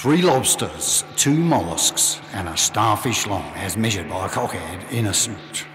Three lobsters, two mollusks, and a starfish long as measured by a cockhead in a suit.